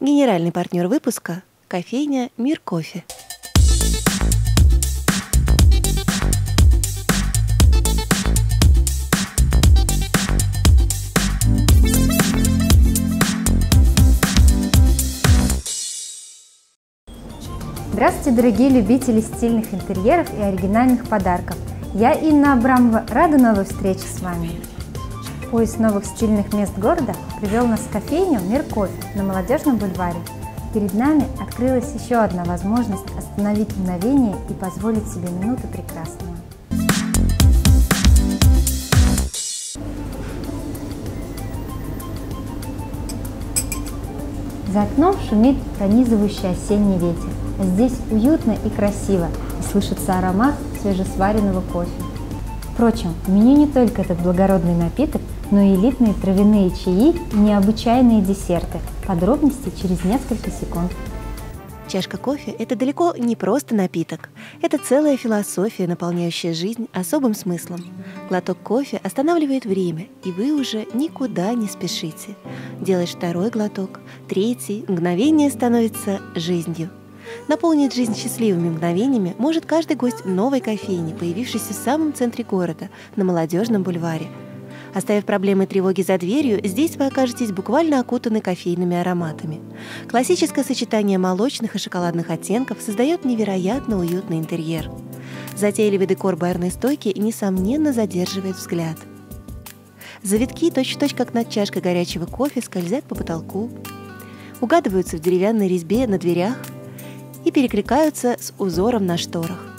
Генеральный партнер выпуска – кофейня «Мир кофе». Здравствуйте, дорогие любители стильных интерьеров и оригинальных подарков. Я Инна Абрамова, рада новой встрече с вами. Поиск новых стильных мест города привел нас в кофейню «Мир кофе» на Молодежном бульваре. Перед нами открылась еще одна возможность остановить мгновение и позволить себе минуту прекрасного. За окном шумит пронизывающий осенний ветер. Здесь уютно и красиво, и слышится аромат свежесваренного кофе. Впрочем, в меню не только этот благородный напиток, но и элитные травяные чаи и необычайные десерты. Подробности через несколько секунд. Чашка кофе – это далеко не просто напиток. Это целая философия, наполняющая жизнь особым смыслом. Глоток кофе останавливает время, и вы уже никуда не спешите. Делаешь второй глоток, третий, мгновение становится жизнью – Наполнить жизнь счастливыми мгновениями может каждый гость новой кофейни, появившейся в самом центре города, на Молодежном бульваре. Оставив проблемы и тревоги за дверью, здесь вы окажетесь буквально окутаны кофейными ароматами. Классическое сочетание молочных и шоколадных оттенков создает невероятно уютный интерьер. Затейливый декор барной стойки, несомненно, задерживает взгляд. Завитки, точь-в-точь, как над чашкой горячего кофе, скользят по потолку. Угадываются в деревянной резьбе на дверях – и перекликаются с узором на шторах.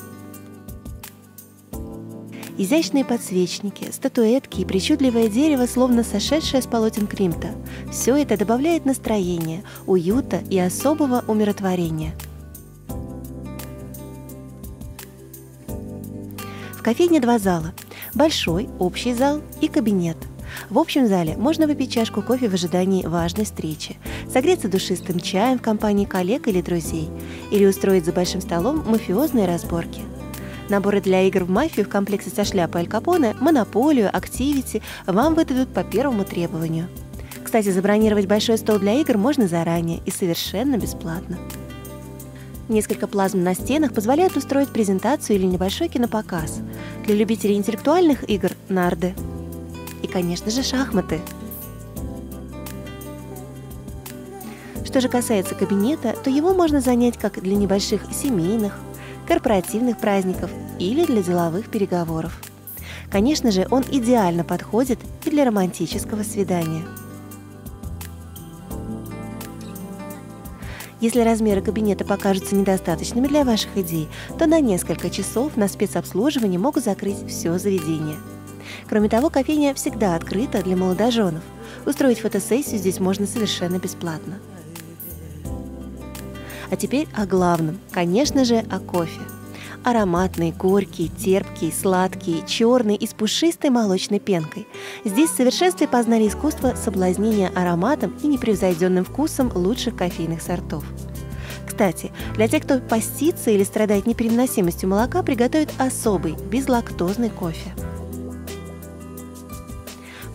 Изящные подсвечники, статуэтки и причудливое дерево, словно сошедшее с полотен Кримта. Все это добавляет настроения, уюта и особого умиротворения. В кофейне два зала. Большой, общий зал и кабинет – в общем зале можно выпить чашку кофе в ожидании важной встречи, согреться душистым чаем в компании коллег или друзей, или устроить за большим столом мафиозные разборки. Наборы для игр в мафию в комплекте со шляпой Аль Капоне, монополию, активити вам выдадут по первому требованию. Кстати, забронировать большой стол для игр можно заранее и совершенно бесплатно. Несколько плазм на стенах позволяют устроить презентацию или небольшой кинопоказ. Для любителей интеллектуальных игр – нарды – и, конечно же, шахматы. Что же касается кабинета, то его можно занять как для небольших семейных, корпоративных праздников или для деловых переговоров. Конечно же, он идеально подходит и для романтического свидания. Если размеры кабинета покажутся недостаточными для ваших идей, то на несколько часов на спецобслуживание могут закрыть все заведение – Кроме того, кофейня всегда открыта для молодоженов. Устроить фотосессию здесь можно совершенно бесплатно. А теперь о главном, конечно же, о кофе. Ароматный, горький, терпкий, сладкий, черный и с пушистой молочной пенкой. Здесь в совершенстве познали искусство соблазнения ароматом и непревзойденным вкусом лучших кофейных сортов. Кстати, для тех, кто постится или страдает непереносимостью молока, приготовят особый безлактозный кофе.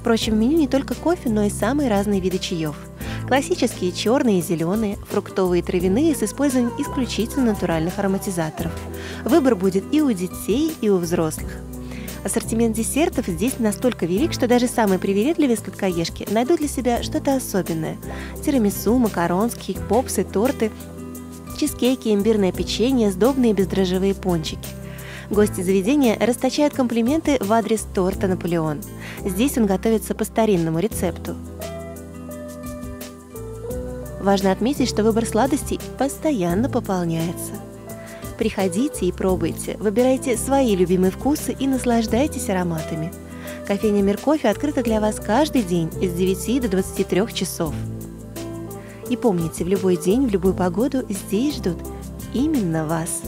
Впрочем, в меню не только кофе, но и самые разные виды чаев. Классические черные и зеленые, фруктовые и травяные с использованием исключительно натуральных ароматизаторов. Выбор будет и у детей, и у взрослых. Ассортимент десертов здесь настолько велик, что даже самые привередливые сладкоежки найдут для себя что-то особенное. Тирамису, макаронские, попсы, торты, чизкейки, имбирное печенье, сдобные бездрожжевые пончики – Гости заведения расточают комплименты в адрес торта «Наполеон». Здесь он готовится по старинному рецепту. Важно отметить, что выбор сладостей постоянно пополняется. Приходите и пробуйте, выбирайте свои любимые вкусы и наслаждайтесь ароматами. Кофейня «Мир кофе» открыта для вас каждый день с 9 до 23 часов. И помните, в любой день, в любую погоду здесь ждут именно вас.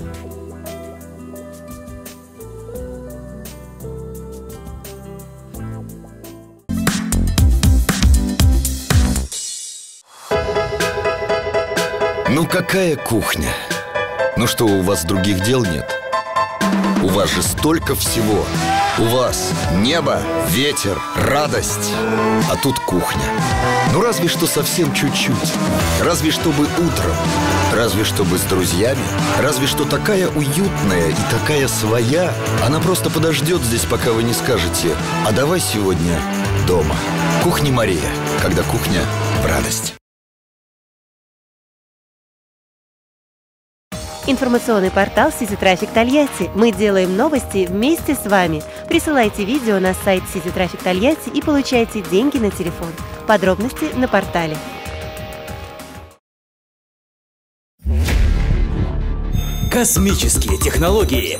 Ну какая кухня? Ну что, у вас других дел нет? У вас же столько всего. У вас небо, ветер, радость. А тут кухня. Ну разве что совсем чуть-чуть. Разве чтобы утром. Разве чтобы с друзьями. Разве что такая уютная и такая своя. Она просто подождет здесь, пока вы не скажете «А давай сегодня дома». Кухня Мария. Когда кухня в радость. Информационный портал Сити Трафик Тольятти. Мы делаем новости вместе с вами. Присылайте видео на сайт Сити Трафик Тольятти и получайте деньги на телефон. Подробности на портале. Космические технологии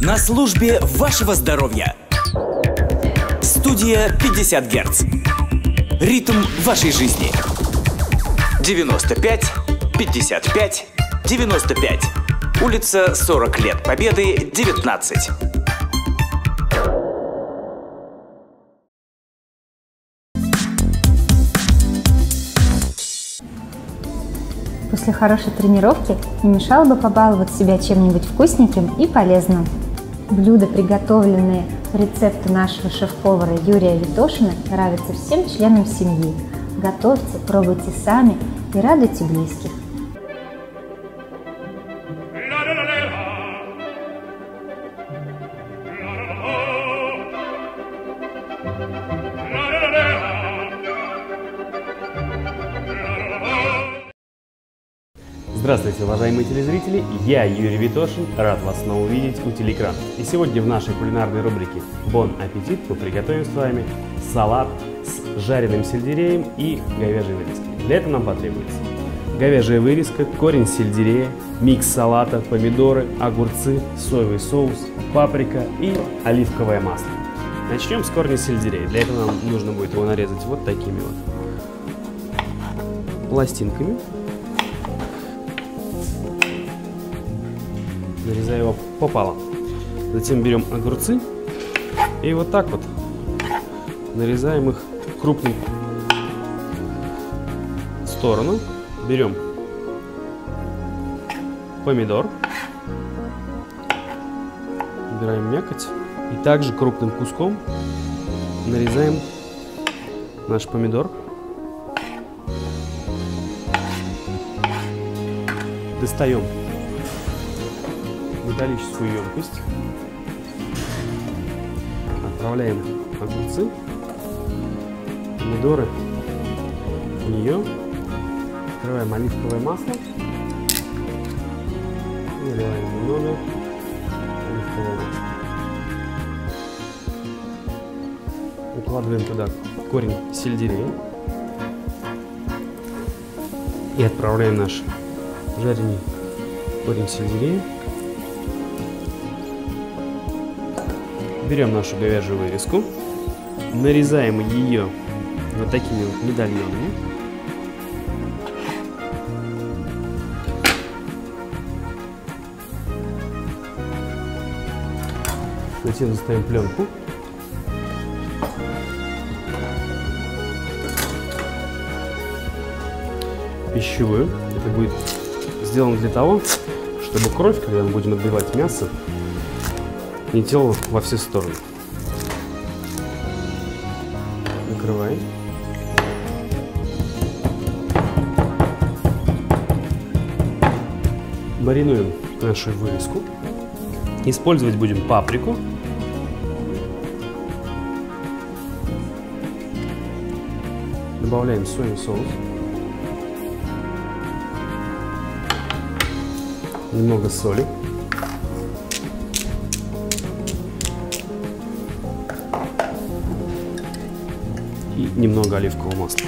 на службе вашего здоровья. Студия 50 Гц. Ритм вашей жизни. 95 55 95. Улица 40 лет Победы, 19. После хорошей тренировки не мешало бы побаловать себя чем-нибудь вкусненьким и полезным. Блюда, приготовленные по рецепту нашего шеф-повара Юрия Витошина, нравятся всем членам семьи. Готовьте, пробуйте сами и радуйте близких. Здравствуйте, уважаемые телезрители! Я Юрий Витошин, рад вас снова увидеть у телеэкрана. И сегодня в нашей кулинарной рубрике «Бон аппетит» мы приготовим с вами салат с жареным сельдереем и говяжьей вырезкой. Для этого нам потребуется говяжья вырезка, корень сельдерея, микс салата, помидоры, огурцы, соевый соус, паприка и оливковое масло. Начнем с корня сельдерея. Для этого нам нужно будет его нарезать вот такими вот пластинками. Нарезаю его пополам. Затем берем огурцы и вот так вот нарезаем их в сторону. Берем помидор, убираем мякоть и также крупным куском нарезаем наш помидор. Достаем металлическую емкость. Отправляем огурцы, помидоры в нее. Открываем оливковое масло. Наливаем немного оливкового. Укладываем туда корень сельдерея. И отправляем наш жареный корень сельдерея берем нашу говяжью вырезку, нарезаем ее вот такими вот медальонами. Затем заставим пленку. Пищевую. Это будет сделано для того, чтобы кровь, когда мы будем отбивать мясо, не тело во все стороны. Накрывай. Маринуем нашу вырезку. Использовать будем паприку. Добавляем соевый соус. Немного соли. И немного оливкового масла.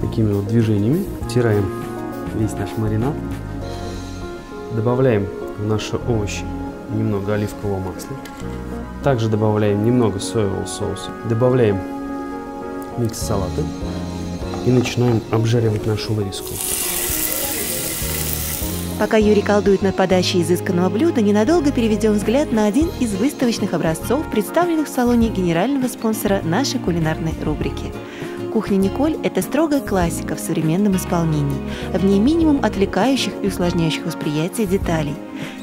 Такими вот движениями втираем весь наш маринад. Добавляем в наши овощи немного оливкового масла. Также добавляем немного соевого соуса. Добавляем микс салата и начинаем обжаривать нашу вырезку. Пока Юрий колдует над подачей изысканного блюда, ненадолго переведем взгляд на один из выставочных образцов, представленных в салоне генерального спонсора нашей кулинарной рубрики. Кухня Николь – это строгая классика в современном исполнении. В ней минимум отвлекающих и усложняющих восприятие деталей.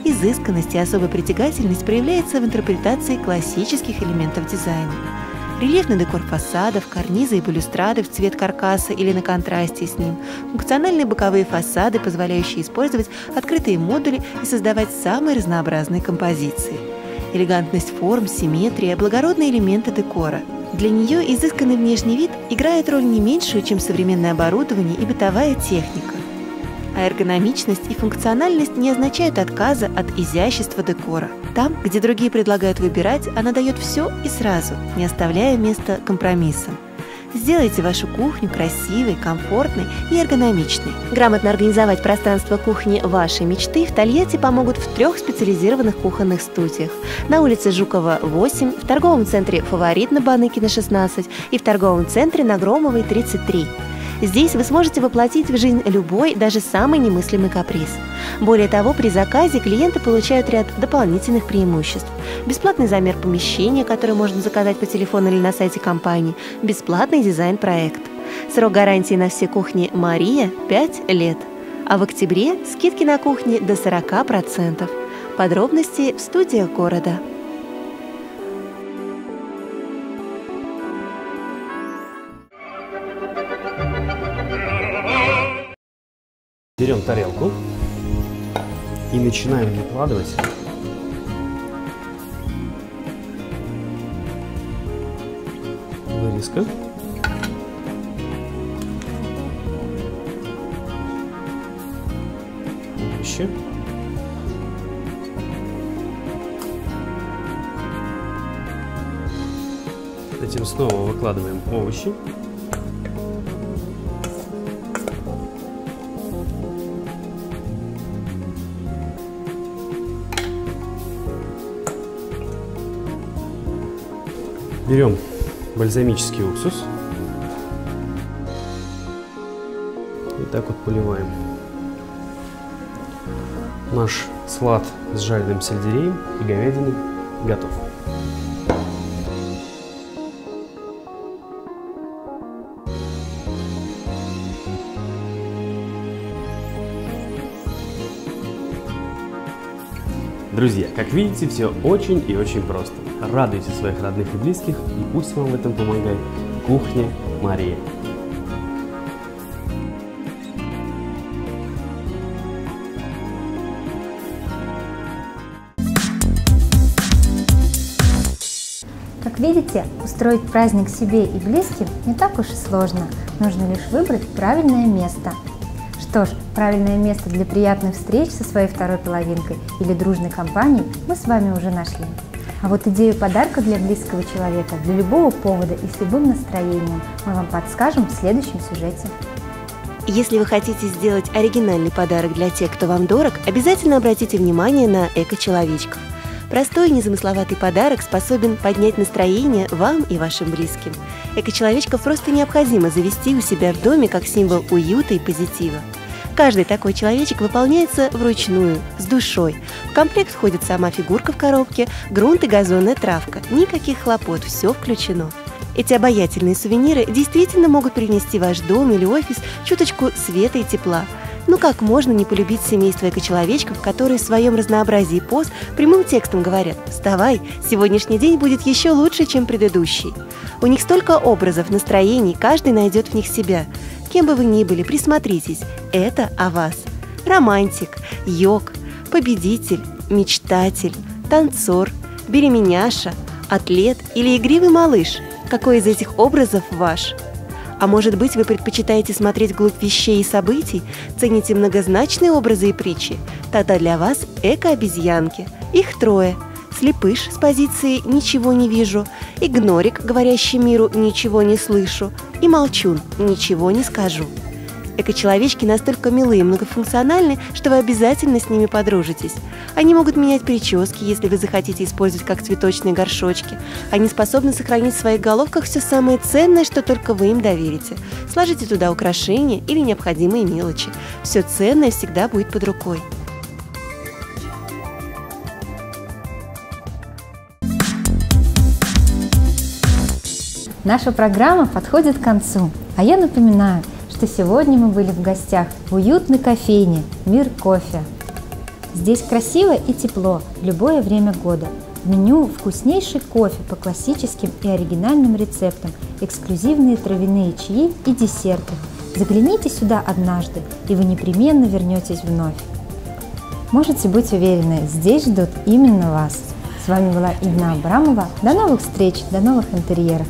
Изысканность и особая притягательность проявляется в интерпретации классических элементов дизайна. Рельефный декор фасадов, карнизы и балюстрады в цвет каркаса или на контрасте с ним, функциональные боковые фасады, позволяющие использовать открытые модули и создавать самые разнообразные композиции. Элегантность форм, симметрия, благородные элементы декора – для нее изысканный внешний вид играет роль не меньшую, чем современное оборудование и бытовая техника. А эргономичность и функциональность не означают отказа от изящества декора. Там, где другие предлагают выбирать, она дает все и сразу, не оставляя места компромиссам. Сделайте вашу кухню красивой, комфортной и эргономичной. Грамотно организовать пространство кухни вашей мечты в Тольятти помогут в трех специализированных кухонных студиях. На улице Жукова, 8, в торговом центре «Фаворит» на Баныкина, 16 и в торговом центре на Громовой, 33. Здесь вы сможете воплотить в жизнь любой, даже самый немыслимый каприз. Более того, при заказе клиенты получают ряд дополнительных преимуществ. Бесплатный замер помещения, который можно заказать по телефону или на сайте компании, бесплатный дизайн-проект. Срок гарантии на все кухни «Мария» – 5 лет. А в октябре скидки на кухни до 40%. Подробности в студиях города. Берем тарелку и начинаем выкладывать вырезка. Овощи. Затем снова выкладываем овощи. Берем бальзамический уксус. И так вот поливаем. Наш салат с жареным сельдереем и говядиной готов. Друзья, как видите, все очень и очень просто. Радуйте своих родных и близких, и пусть вам в этом помогает кухня Мария. Как видите, устроить праздник себе и близким не так уж и сложно. Нужно лишь выбрать правильное место. Что ж, правильное место для приятных встреч со своей второй половинкой или дружной компанией мы с вами уже нашли. А вот идею подарка для близкого человека, для любого повода и с любым настроением мы вам подскажем в следующем сюжете. Если вы хотите сделать оригинальный подарок для тех, кто вам дорог, обязательно обратите внимание на эко-человечков. Простой и незамысловатый подарок способен поднять настроение вам и вашим близким. Эко-человечков просто необходимо завести у себя в доме как символ уюта и позитива. Каждый такой человечек выполняется вручную, с душой. В комплект входит сама фигурка в коробке, грунт и газонная травка. Никаких хлопот, все включено. Эти обаятельные сувениры действительно могут принести ваш дом или офис чуточку света и тепла. Ну как можно не полюбить семейство эко-человечков, которые в своем разнообразии поз прямым текстом говорят «Вставай, сегодняшний день будет еще лучше, чем предыдущий». У них столько образов, настроений, каждый найдет в них себя. Кем бы вы ни были, присмотритесь, это о вас. Романтик, йог, победитель, мечтатель, танцор, беременяша, атлет или игривый малыш. Какой из этих образов ваш? А может быть, вы предпочитаете смотреть вглубь вещей и событий, цените многозначные образы и притчи? Тогда для вас эко-обезьянки. Их трое. Слепыш с позиции «ничего не вижу», игнорик, говорящий миру «ничего не слышу», и молчун «ничего не скажу». Эко-человечки настолько милые и многофункциональны, что вы обязательно с ними подружитесь. Они могут менять прически, если вы захотите использовать как цветочные горшочки. Они способны сохранить в своих головках все самое ценное, что только вы им доверите. Сложите туда украшения или необходимые мелочи. Все ценное всегда будет под рукой. Наша программа подходит к концу, а я напоминаю, что сегодня мы были в гостях в уютной кофейне «Мир кофе». Здесь красиво и тепло в любое время года. В меню вкуснейший кофе по классическим и оригинальным рецептам, эксклюзивные травяные чаи и десерты. Загляните сюда однажды, и вы непременно вернетесь вновь. Можете быть уверены, здесь ждут именно вас. С вами была Инна Абрамова. До новых встреч, до новых интерьеров.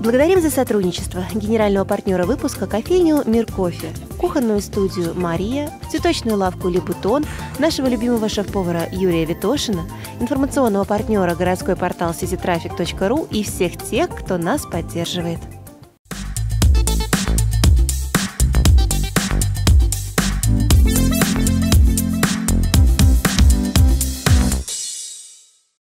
Благодарим за сотрудничество генерального партнера выпуска кофейню «Мир кофе», кухонную студию «Мария», цветочную лавку «Лепутон», нашего любимого шеф-повара Юрия Витошина, информационного партнера городской портал citytraffic.ru и всех тех, кто нас поддерживает.